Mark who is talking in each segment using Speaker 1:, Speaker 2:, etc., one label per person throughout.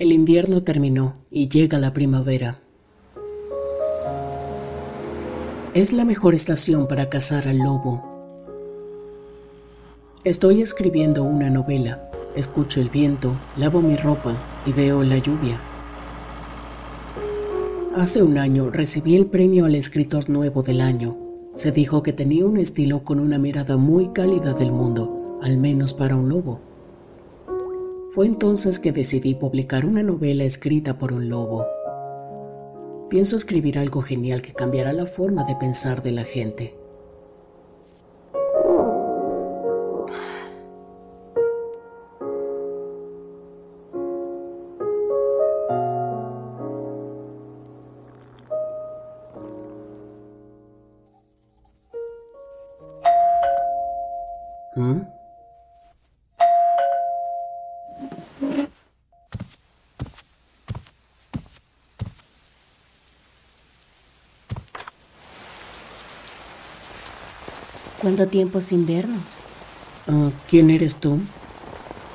Speaker 1: El invierno terminó y llega la primavera. Es la mejor estación para cazar al lobo. Estoy escribiendo una novela, escucho el viento, lavo mi ropa y veo la lluvia. Hace un año recibí el premio al escritor nuevo del año. Se dijo que tenía un estilo con una mirada muy cálida del mundo, al menos para un lobo. Fue entonces que decidí publicar una novela escrita por un lobo. Pienso escribir algo genial que cambiará la forma de pensar de la gente. ¿Mm?
Speaker 2: ¿Cuánto tiempo sin vernos?
Speaker 1: Ah, ¿Quién eres tú?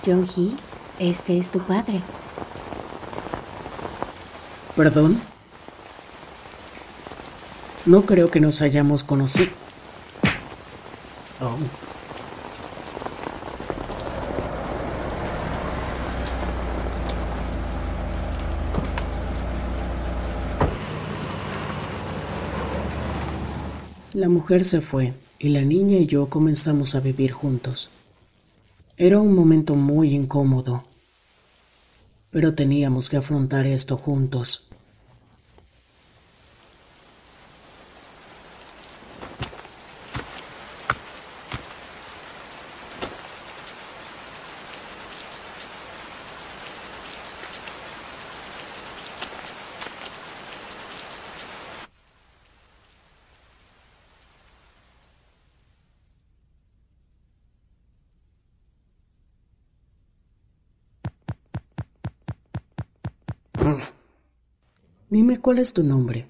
Speaker 2: John Hee, este es tu padre.
Speaker 1: ¿Perdón? No creo que nos hayamos conocido. Oh. La mujer se fue y la niña y yo comenzamos a vivir juntos. Era un momento muy incómodo, pero teníamos que afrontar esto juntos. Dime cuál es tu nombre.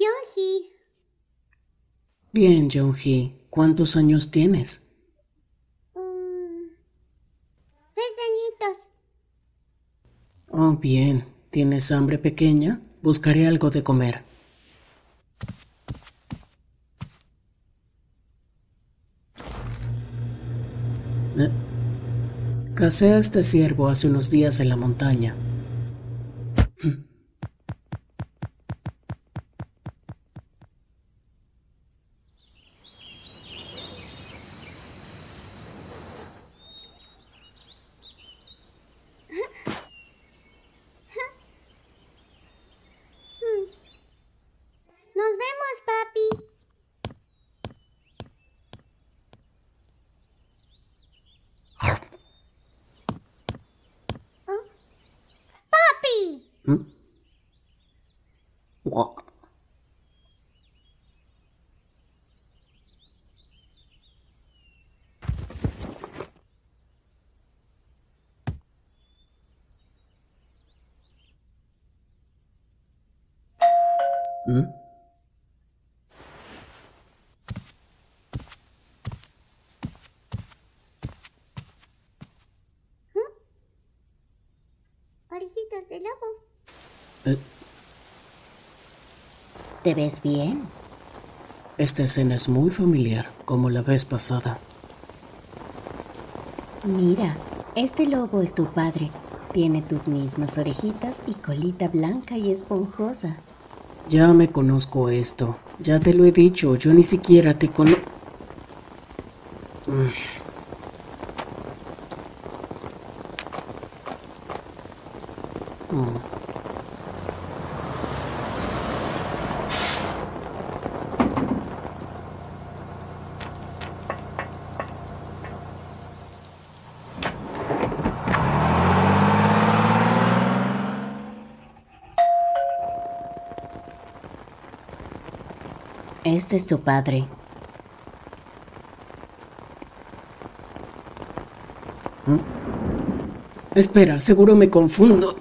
Speaker 3: Yoji,
Speaker 1: Bien, John-hee. ¿Cuántos años tienes?
Speaker 3: mm, seis añitos.
Speaker 1: Oh, bien. ¿Tienes hambre pequeña? Buscaré algo de comer. Eh, Casé a este ciervo hace unos días en la montaña.
Speaker 3: Nos vemos, papi. ¿Ah? ¡Papi!
Speaker 1: ¿Mm? Guau. ¿Mm?
Speaker 3: Orejitas de lobo.
Speaker 1: Eh,
Speaker 2: ¿Te ves bien?
Speaker 1: Esta escena es muy familiar, como la vez pasada.
Speaker 2: Mira, este lobo es tu padre. Tiene tus mismas orejitas y colita blanca y esponjosa.
Speaker 1: Ya me conozco esto. Ya te lo he dicho, yo ni siquiera te conozco.
Speaker 2: Este es tu padre.
Speaker 1: Espera, seguro me confundo.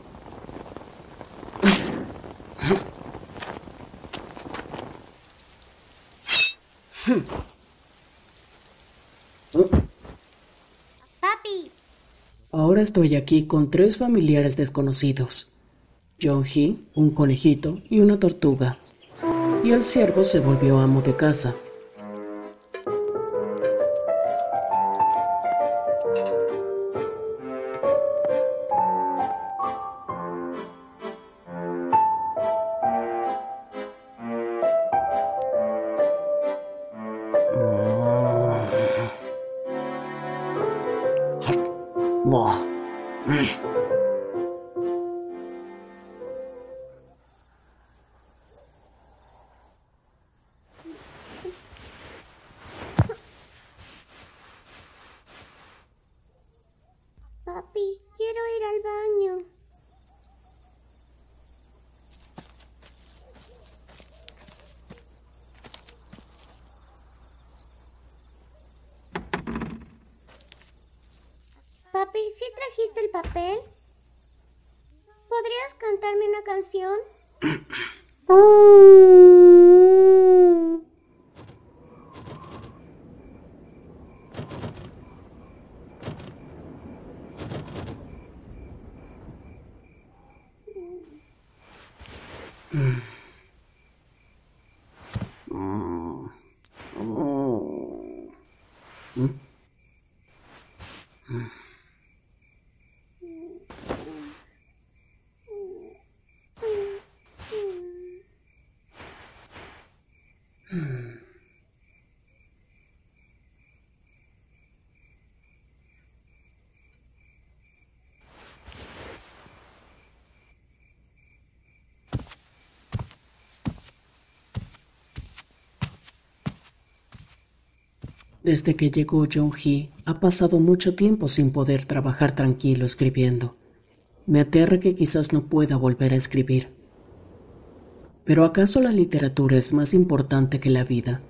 Speaker 3: Papi,
Speaker 1: Ahora estoy aquí con tres familiares desconocidos. John Hee, un conejito y una tortuga. Y el ciervo se volvió amo de casa.
Speaker 3: Trajiste el papel? ¿Podrías cantarme una canción?
Speaker 1: Desde que llegó John Hee, ha pasado mucho tiempo sin poder trabajar tranquilo escribiendo. Me aterra que quizás no pueda volver a escribir. Pero ¿acaso la literatura es más importante que la vida?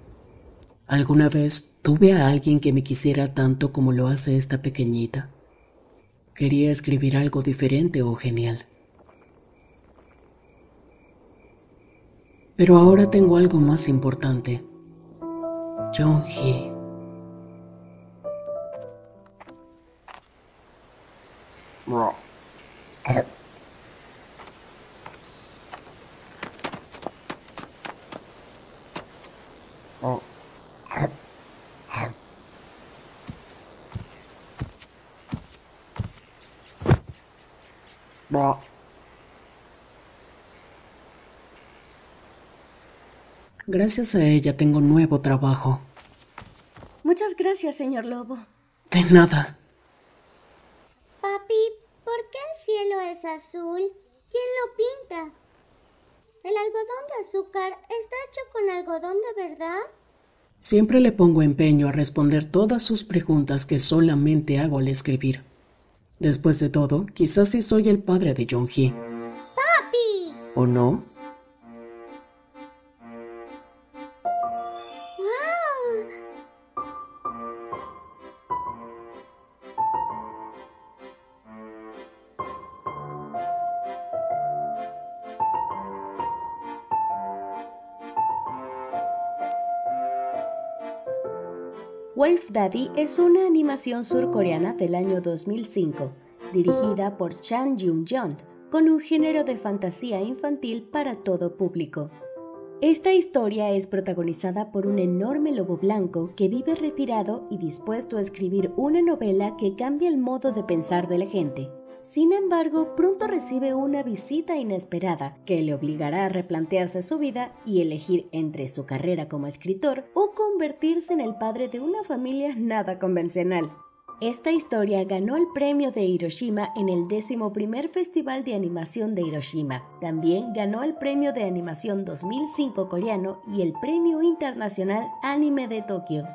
Speaker 1: ¿Alguna vez tuve a alguien que me quisiera tanto como lo hace esta pequeñita? Quería escribir algo diferente o genial. Pero ahora tengo algo más importante. John Hee. Gracias a ella tengo nuevo trabajo.
Speaker 2: Muchas gracias, señor Lobo.
Speaker 1: De nada.
Speaker 3: Papi, ¿por qué el cielo es azul? ¿Quién lo pinta? El algodón de azúcar está hecho con algodón de verdad.
Speaker 1: Siempre le pongo empeño a responder todas sus preguntas que solamente hago al escribir. Después de todo, quizás sí soy el padre de John Hee.
Speaker 3: ¡Papi!
Speaker 1: ¿O no?
Speaker 2: Wolf Daddy es una animación surcoreana del año 2005, dirigida por Chan Jung-jeon, con un género de fantasía infantil para todo público. Esta historia es protagonizada por un enorme lobo blanco que vive retirado y dispuesto a escribir una novela que cambia el modo de pensar de la gente. Sin embargo, pronto recibe una visita inesperada que le obligará a replantearse su vida y elegir entre su carrera como escritor o convertirse en el padre de una familia nada convencional. Esta historia ganó el premio de Hiroshima en el 11 Festival de Animación de Hiroshima. También ganó el premio de animación 2005 coreano y el premio internacional Anime de Tokio.